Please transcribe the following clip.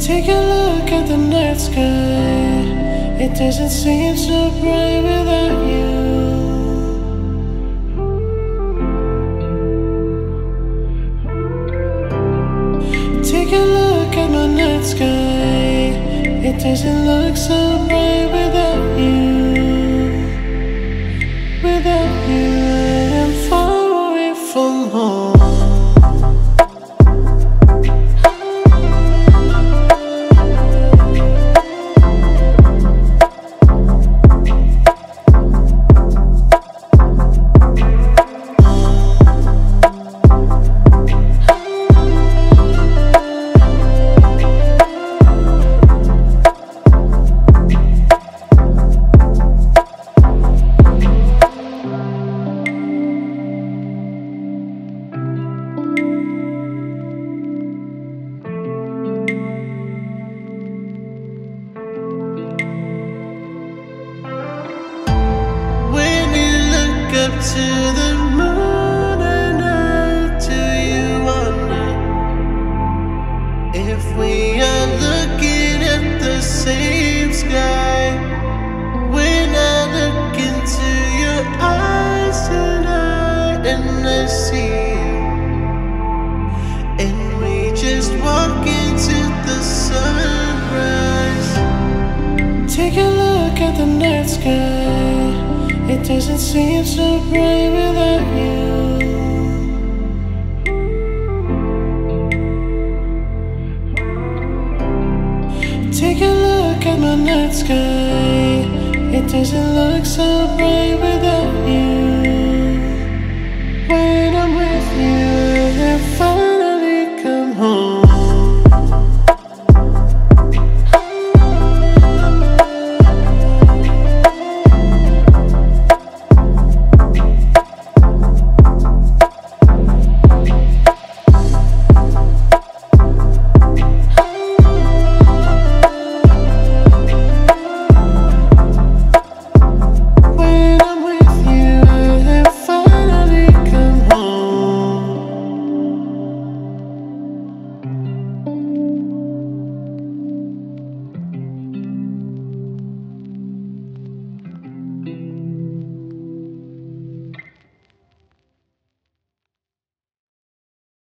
Take a look at the night sky. It doesn't seem so bright without you. Take a look at my night sky. It doesn't look so bright without you. Take a look at the night sky. It doesn't seem so bright without you. Take a look at my night sky. It doesn't look so bright without you.